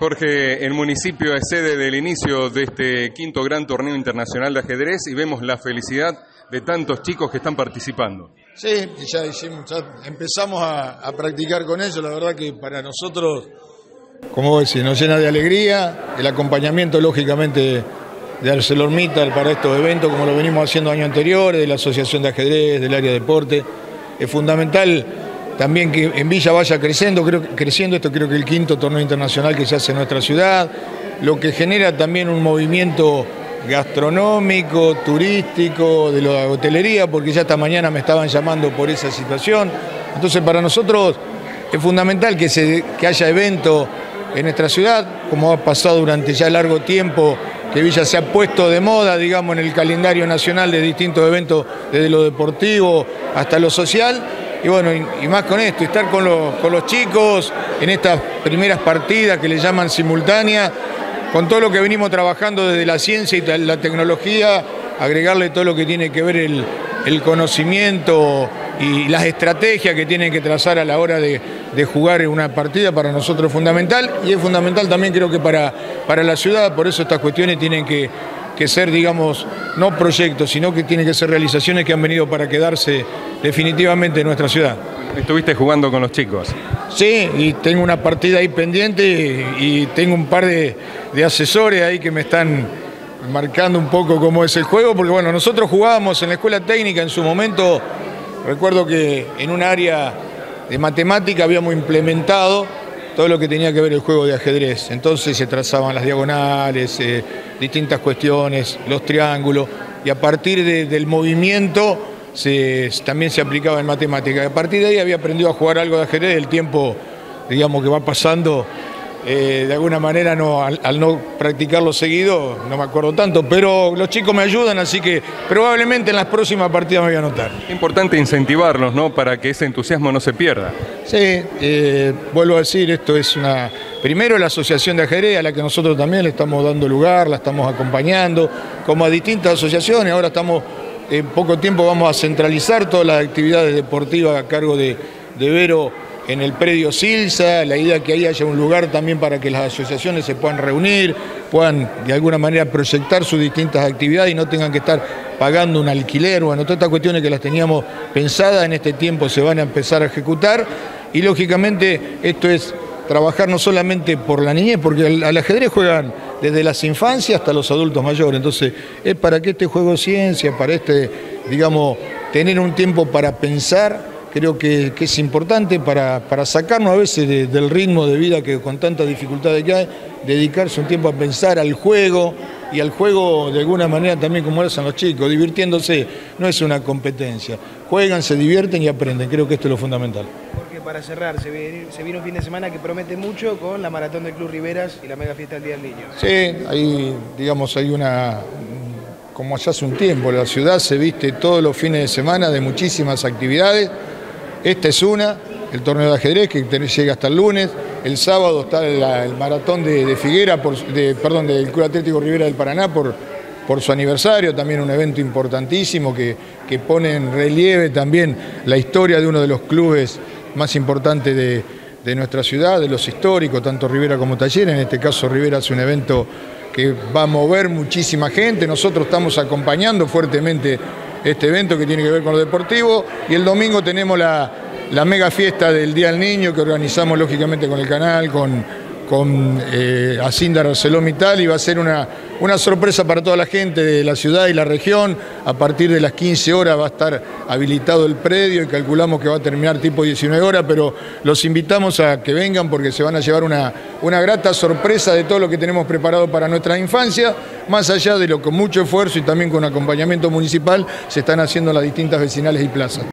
Jorge, el municipio es sede del inicio de este quinto gran torneo internacional de ajedrez y vemos la felicidad de tantos chicos que están participando. Sí, ya, hicimos, ya empezamos a, practicar con ellos, la verdad que para nosotros, como vos decís, nos llena de alegría, el acompañamiento lógicamente de ArcelorMittal para estos eventos, como lo venimos haciendo años anteriores, de la Asociación de Ajedrez, del área de deporte, es fundamental también que en Villa vaya creciendo, creo, creciendo, esto creo que el quinto torneo internacional que se hace en nuestra ciudad, lo que genera también un movimiento gastronómico, turístico, de la hotelería, porque ya esta mañana me estaban llamando por esa situación. Entonces para nosotros es fundamental que, se, que haya evento en nuestra ciudad, como ha pasado durante ya largo tiempo, que Villa se ha puesto de moda, digamos, en el calendario nacional de distintos eventos, desde lo deportivo hasta lo social, y bueno, y, más con esto, estar con los, con los chicos en estas primeras partidas que le llaman simultánea, con todo lo que venimos trabajando desde la ciencia y la tecnología, agregarle todo lo que tiene que ver el, el conocimiento y las estrategias que tienen que trazar a la hora de, de, jugar una partida para nosotros es fundamental y es fundamental también creo que para, para la ciudad, por eso estas cuestiones tienen que, que ser, digamos, no proyectos, sino que tienen que ser realizaciones que han venido para quedarse definitivamente en nuestra ciudad. Estuviste jugando con los chicos. Sí, y tengo una partida ahí pendiente y tengo un par de, de asesores ahí que me están marcando un poco cómo es el juego, porque bueno, nosotros jugábamos en la escuela técnica en su momento, recuerdo que en un área de matemática habíamos implementado todo lo que tenía que ver el juego de ajedrez. Entonces se trazaban las diagonales, eh, distintas cuestiones, los triángulos, y a partir de, del movimiento se, también se aplicaba en matemática. A partir de ahí había aprendido a jugar algo de ajedrez, el tiempo, digamos, que va pasando eh, de alguna manera no, al, al, no practicarlo seguido, no me acuerdo tanto, pero los chicos me ayudan, así que probablemente en las próximas partidas me voy a anotar. Es importante incentivarlos, ¿no? Para que ese entusiasmo no se pierda. Sí, eh, vuelvo a decir, esto es una. Primero la Asociación de Ajedrez, a la que nosotros también le estamos dando lugar, la estamos acompañando, como a distintas asociaciones, ahora estamos. En poco tiempo vamos a centralizar todas las actividades deportivas a cargo de, Vero en el predio Silsa, la idea que ahí haya un lugar también para que las asociaciones se puedan reunir, puedan de alguna manera proyectar sus distintas actividades y no tengan que estar pagando un alquiler, bueno, todas estas cuestiones que las teníamos pensadas en este tiempo se van a empezar a ejecutar. Y lógicamente esto es trabajar no solamente por la niñez, porque al, ajedrez juegan desde las infancias hasta los adultos mayores, entonces es para que este juego de ciencia, para este, digamos, tener un tiempo para pensar creo que, es importante para, sacarnos a veces de, del ritmo de vida que con tantas dificultades que hay, dedicarse un tiempo a pensar al juego y al juego de alguna manera también como hacen los chicos, divirtiéndose, no es una competencia, juegan, se divierten y aprenden, creo que esto es lo fundamental. Para cerrar, se viene, un fin de semana que promete mucho con la maratón del Club Riveras y la mega fiesta del Día del Niño. Sí, ahí digamos hay una, como ya hace un tiempo, la ciudad se viste todos los fines de semana de muchísimas actividades, esta es una, el torneo de ajedrez que llega hasta el lunes. El sábado está el maratón de, Figuera, de, perdón, del Club Atlético Rivera del Paraná por, por su aniversario, también un evento importantísimo que, que, pone en relieve también la historia de uno de los clubes más importantes de, de nuestra ciudad, de los históricos, tanto Rivera como Talleres. En este caso Rivera hace un evento que va a mover muchísima gente. Nosotros estamos acompañando fuertemente este evento que tiene que ver con lo deportivo y el domingo tenemos la, la mega fiesta del Día del Niño que organizamos lógicamente con el canal, con, con eh, Asindar ArcelorMittal y va a ser una, una sorpresa para toda la gente de la ciudad y la región. A partir de las 15 horas va a estar habilitado el predio y calculamos que va a terminar tipo 19 horas, pero los invitamos a que vengan porque se van a llevar una, una grata sorpresa de todo lo que tenemos preparado para nuestra infancia, más allá de lo con mucho esfuerzo y también con acompañamiento municipal se están haciendo las distintas vecinales y plazas.